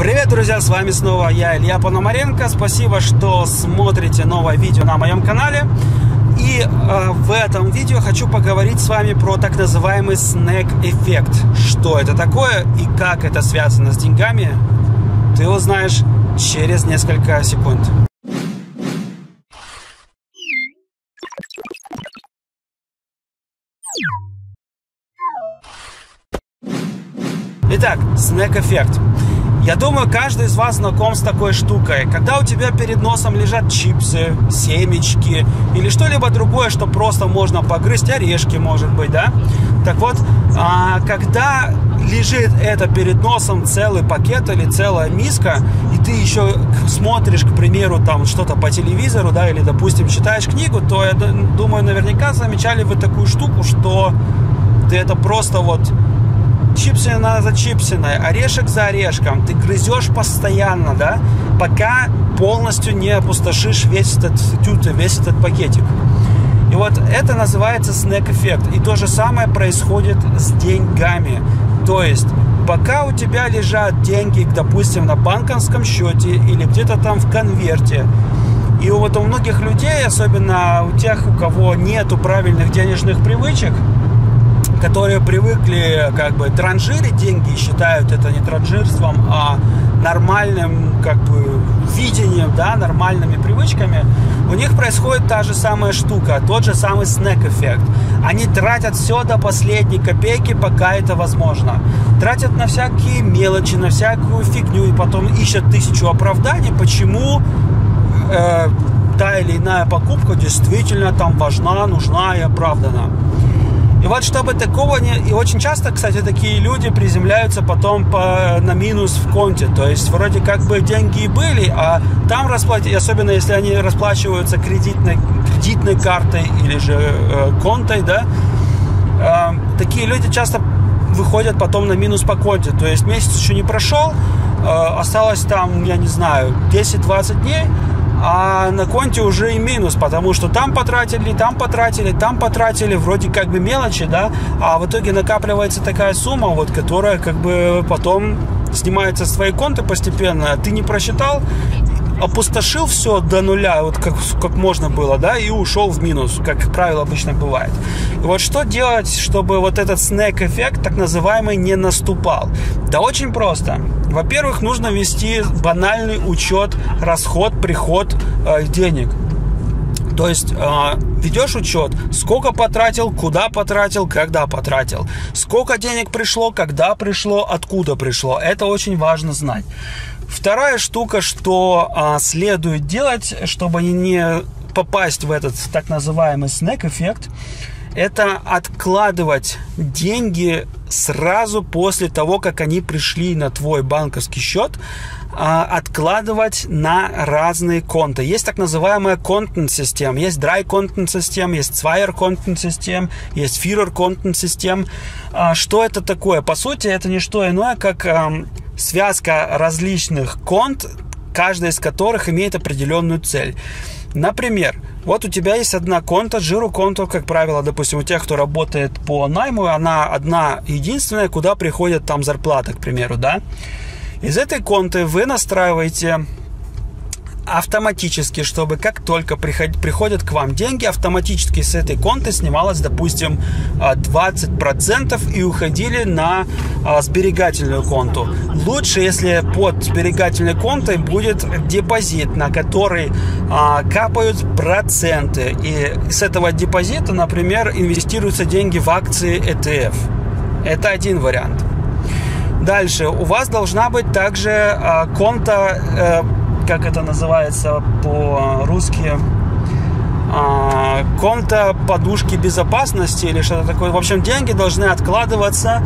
Привет, друзья, с вами снова я, Илья Пономаренко. Спасибо, что смотрите новое видео на моем канале. И э, в этом видео хочу поговорить с вами про так называемый снэк-эффект. Что это такое и как это связано с деньгами, ты узнаешь через несколько секунд. Итак, снэк-эффект. Я думаю, каждый из вас знаком с такой штукой. Когда у тебя перед носом лежат чипсы, семечки или что-либо другое, что просто можно погрызть, орешки, может быть, да? Так вот, а, когда лежит это перед носом целый пакет или целая миска, и ты еще смотришь, к примеру, там что-то по телевизору, да, или, допустим, читаешь книгу, то я думаю, наверняка замечали вы такую штуку, что ты это просто вот чипсина за чипсиной, орешек за орешком. Ты грызешь постоянно, да, пока полностью не опустошишь весь этот тют, весь этот пакетик. И вот это называется снэк-эффект. И то же самое происходит с деньгами. То есть, пока у тебя лежат деньги, допустим, на банковском счете или где-то там в конверте, и вот у многих людей, особенно у тех, у кого нету правильных денежных привычек, которые привыкли как бы транжирить деньги, считают это не транжирством, а нормальным как бы видением, да, нормальными привычками, у них происходит та же самая штука, тот же самый снэк-эффект. Они тратят все до последней копейки, пока это возможно. Тратят на всякие мелочи, на всякую фигню, и потом ищут тысячу оправданий, почему э, та или иная покупка действительно там важна, нужна и оправдана. И вот чтобы такого не... И очень часто, кстати, такие люди приземляются потом по... на минус в конте. То есть вроде как бы деньги и были, а там расплатить, особенно если они расплачиваются кредитной, кредитной картой или же э, контой, да, э, такие люди часто выходят потом на минус по конте. То есть месяц еще не прошел, э, осталось там, я не знаю, 10-20 дней, а на конте уже и минус, потому что там потратили, там потратили, там потратили, вроде как бы мелочи, да, а в итоге накапливается такая сумма, вот, которая как бы потом снимается с твоей конты постепенно, ты не просчитал, опустошил все до нуля, вот как, как можно было, да, и ушел в минус, как правило обычно бывает. И вот что делать, чтобы вот этот снэк-эффект, так называемый, не наступал? Да очень просто. Во-первых, нужно вести банальный учет, расход, приход э, денег. То есть э, ведешь учет, сколько потратил, куда потратил, когда потратил, сколько денег пришло, когда пришло, откуда пришло. Это очень важно знать. Вторая штука, что а, следует делать, чтобы не попасть в этот так называемый снэк-эффект, это откладывать деньги сразу после того, как они пришли на твой банковский счет, а, откладывать на разные конты. Есть так называемая контент система, есть dry content систем, есть Zweier content систем, есть Führer content систем. А, что это такое? По сути, это не что иное, как связка различных конт, каждая из которых имеет определенную цель. Например, вот у тебя есть одна конта, жиру конта, как правило, допустим, у тех, кто работает по найму, она одна единственная, куда приходит там зарплата, к примеру, да. Из этой конты вы настраиваете автоматически, чтобы как только приход, приходят к вам деньги, автоматически с этой конты снималось, допустим, 20% а, и уходили на а, сберегательную конту. Лучше, если под сберегательной контой будет депозит, на который а, капают проценты. И с этого депозита, например, инвестируются деньги в акции ETF. Это один вариант. Дальше. У вас должна быть также э, конта как это называется по-русски, а, конта подушки безопасности или что-то такое. В общем, деньги должны откладываться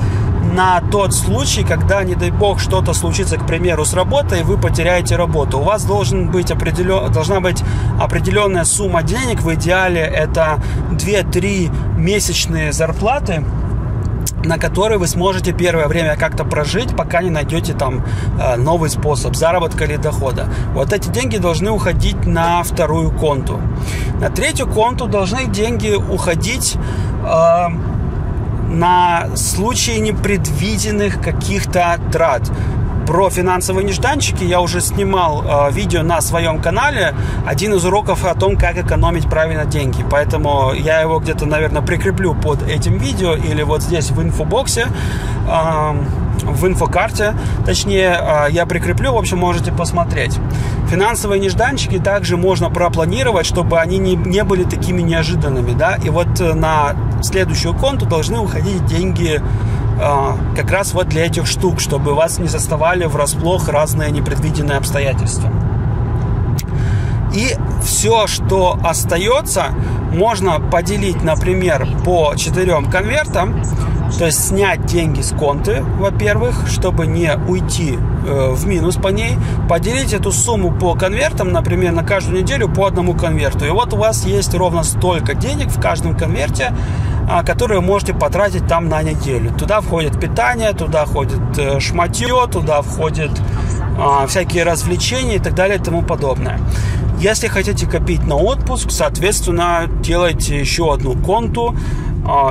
на тот случай, когда, не дай бог, что-то случится, к примеру, с работой, и вы потеряете работу. У вас должен быть определен, должна быть определенная сумма денег. В идеале это 2-3 месячные зарплаты на который вы сможете первое время как-то прожить, пока не найдете там э, новый способ заработка или дохода. Вот эти деньги должны уходить на вторую конту. На третью конту должны деньги уходить э, на случаи непредвиденных каких-то трат. Про финансовые нежданчики я уже снимал э, видео на своем канале. Один из уроков о том, как экономить правильно деньги. Поэтому я его где-то, наверное, прикреплю под этим видео или вот здесь в инфобоксе. Э, в инфокарте, точнее, а, я прикреплю, в общем, можете посмотреть. Финансовые нежданчики также можно пропланировать, чтобы они не, не были такими неожиданными, да, и вот э, на следующую конту должны уходить деньги как раз вот для этих штук, чтобы вас не заставали врасплох разные непредвиденные обстоятельства. И все, что остается, можно поделить, например, по четырем конвертам. То есть снять деньги с конты, во-первых, чтобы не уйти э, в минус по ней, поделить эту сумму по конвертам, например, на каждую неделю по одному конверту. И вот у вас есть ровно столько денег в каждом конверте, которые вы можете потратить там на неделю. Туда входит питание, туда входит э, шматье, туда входит э, всякие развлечения и так далее и тому подобное. Если хотите копить на отпуск, соответственно, делайте еще одну конту а,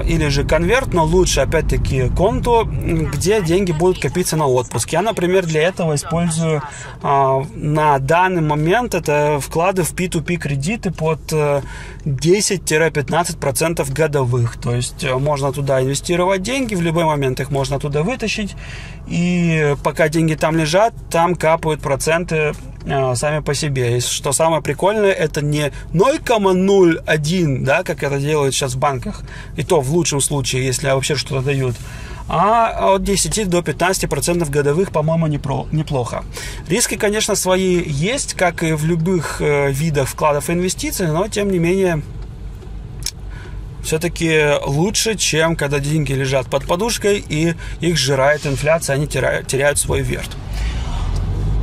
или же конверт, но лучше, опять-таки, конту, где деньги будут копиться на отпуск. Я, например, для этого использую а, на данный момент это вклады в P2P кредиты под 10-15% э, годовых. То есть э, можно туда инвестировать деньги, в любой момент их можно туда вытащить. И пока деньги там лежат, там капают проценты э, сами по себе. И что самое прикольное, это не 0,01, да, как это делают сейчас в банках, и то в лучшем случае, если вообще что-то дают, а от 10 до 15 процентов годовых, по-моему, неплохо. Риски, конечно, свои есть, как и в любых э, видах вкладов и инвестиций, но тем не менее все-таки лучше, чем когда деньги лежат под подушкой и их сжирает инфляция, они теряют, теряют свой верт.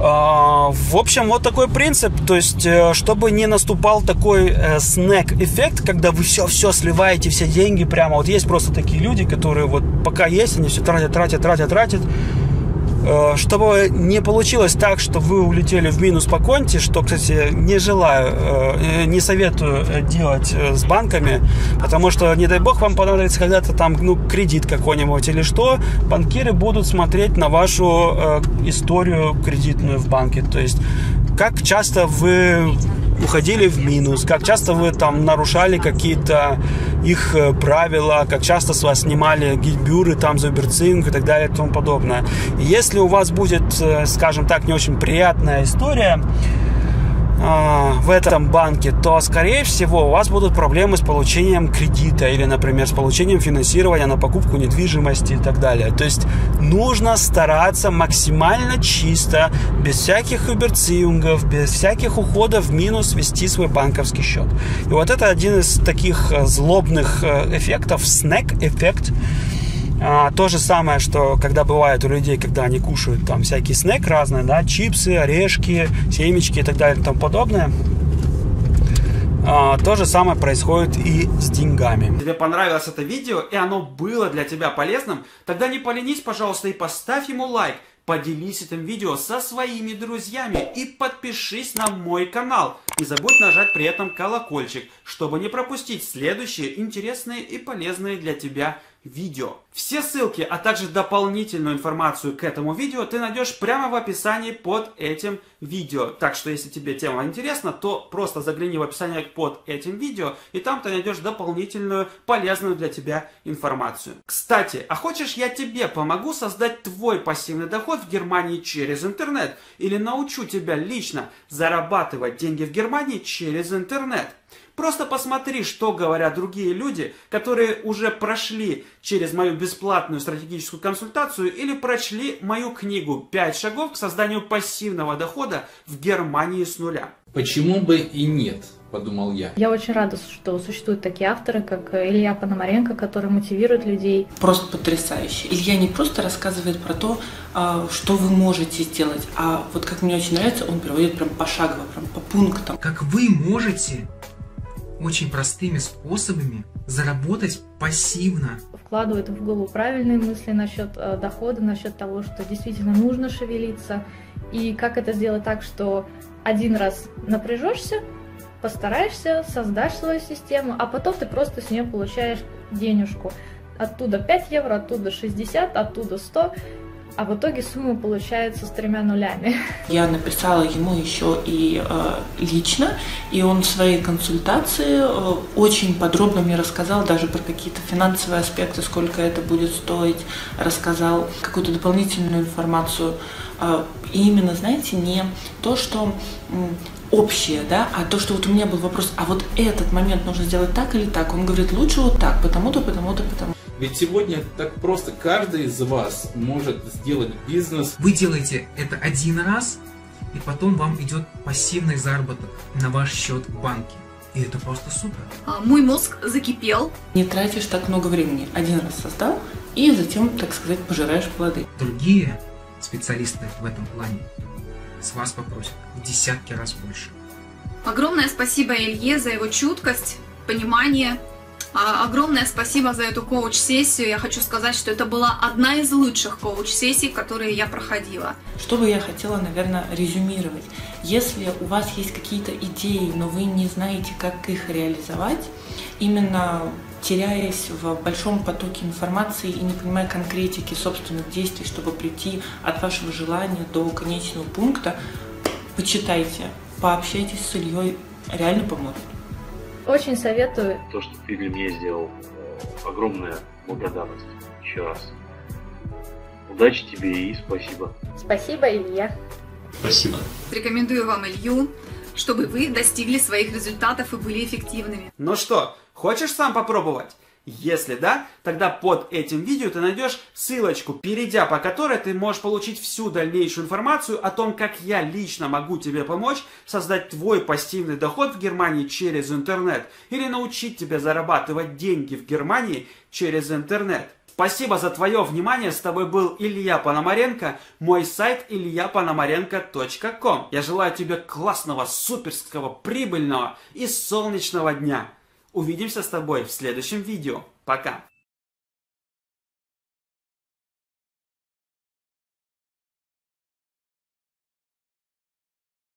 А, в общем, вот такой принцип. То есть, э, чтобы не наступал такой э, снэк-эффект, когда вы все-все сливаете, все деньги прямо. Вот есть просто такие люди, которые вот пока есть, они все тратят, тратят, тратят, тратят. Э, чтобы не получилось так, что вы улетели в минус по конте, что, кстати, не желаю, э, не советую делать э, с банками, потому что, не дай бог, вам понадобится когда-то там, ну, кредит какой-нибудь или что, банкиры будут смотреть на вашу историю кредитную в банке, то есть как часто вы уходили в минус, как часто вы там нарушали какие-то их э, правила, как часто с вас снимали гильбюры там за Уберцинг и так далее и тому подобное. если у вас будет, э, скажем так, не очень приятная история, в этом банке, то, скорее всего, у вас будут проблемы с получением кредита или, например, с получением финансирования на покупку недвижимости и так далее. То есть нужно стараться максимально чисто, без всяких уберциунгов, без всяких уходов в минус вести свой банковский счет. И вот это один из таких э, злобных э, эффектов, снэк-эффект, а, то же самое, что когда бывает у людей, когда они кушают там всякий снэк разные, да, чипсы, орешки, семечки и так далее и тому подобное. А, то же самое происходит и с деньгами. Тебе понравилось это видео и оно было для тебя полезным? Тогда не поленись, пожалуйста, и поставь ему лайк. Поделись этим видео со своими друзьями и подпишись на мой канал. Не забудь нажать при этом колокольчик, чтобы не пропустить следующие интересные и полезные для тебя видео. Все ссылки, а также дополнительную информацию к этому видео ты найдешь прямо в описании под этим видео. Так что, если тебе тема интересна, то просто загляни в описание под этим видео, и там ты найдешь дополнительную полезную для тебя информацию. Кстати, а хочешь я тебе помогу создать твой пассивный доход в Германии через интернет? Или научу тебя лично зарабатывать деньги в Германии через интернет? Просто посмотри, что говорят другие люди, которые уже прошли через мою бесплатную стратегическую консультацию или прочли мою книгу «5 шагов к созданию пассивного дохода в Германии с нуля». Почему бы и нет? подумал я. Я очень рада, что существуют такие авторы, как Илья Пономаренко, которые мотивируют людей. Просто потрясающе. Илья не просто рассказывает про то, а, что вы можете сделать, а вот как мне очень нравится, он приводит прям пошагово, прям по пунктам. Как вы можете очень простыми способами заработать пассивно. Вкладывают в голову правильные мысли насчет э, дохода, насчет того, что действительно нужно шевелиться. И как это сделать так, что один раз напряжешься, постараешься, создашь свою систему, а потом ты просто с нее получаешь денежку. Оттуда 5 евро, оттуда 60, оттуда 100 а в итоге сумма получается с тремя нулями. Я написала ему еще и э, лично, и он в своей консультации э, очень подробно мне рассказал даже про какие-то финансовые аспекты, сколько это будет стоить, рассказал какую-то дополнительную информацию. Э, и именно, знаете, не то, что общее, да, а то, что вот у меня был вопрос, а вот этот момент нужно сделать так или так, он говорит, лучше вот так, потому-то, потому-то, потому. Ведь сегодня так просто каждый из вас может сделать бизнес. Вы делаете это один раз, и потом вам идет пассивный заработок на ваш счет в банке. И это просто супер. А, мой мозг закипел. Не тратишь так много времени. Один раз создал, и затем, так сказать, пожираешь плоды. Другие специалисты в этом плане с вас попросят в десятки раз больше. Огромное спасибо Илье за его чуткость, понимание. А, огромное спасибо за эту коуч-сессию. Я хочу сказать, что это была одна из лучших коуч-сессий, которые я проходила. Что бы я хотела, наверное, резюмировать. Если у вас есть какие-то идеи, но вы не знаете, как их реализовать, именно теряясь в большом потоке информации и не понимая конкретики собственных действий, чтобы прийти от вашего желания до конечного пункта, почитайте, пообщайтесь с Ильей, реально поможет. Очень советую. То, что ты для меня сделал, э, огромная благодарность еще раз. Удачи тебе и спасибо. Спасибо, Илья. Спасибо. Рекомендую вам Илью, чтобы вы достигли своих результатов и были эффективными. Ну что, хочешь сам попробовать? Если да, тогда под этим видео ты найдешь ссылочку, перейдя по которой ты можешь получить всю дальнейшую информацию о том, как я лично могу тебе помочь создать твой пассивный доход в Германии через интернет или научить тебя зарабатывать деньги в Германии через интернет. Спасибо за твое внимание. С тобой был Илья Пономаренко. Мой сайт ильяпономаренко.ком. Я желаю тебе классного, суперского, прибыльного и солнечного дня. Увидимся с тобой в следующем видео. Пока.